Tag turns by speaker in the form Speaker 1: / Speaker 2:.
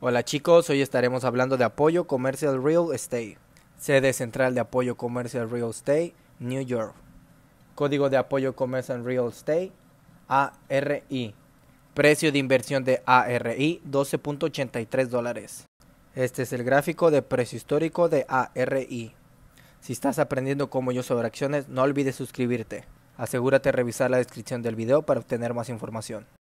Speaker 1: Hola chicos, hoy estaremos hablando de apoyo comercial Real Estate. Sede central de apoyo comercial Real Estate, New York. Código de apoyo comercial Real Estate, ARI. Precio de inversión de ARI, 12.83 dólares. Este es el gráfico de precio histórico de ARI. Si estás aprendiendo como yo sobre acciones, no olvides suscribirte. Asegúrate de revisar la descripción del video para obtener más información.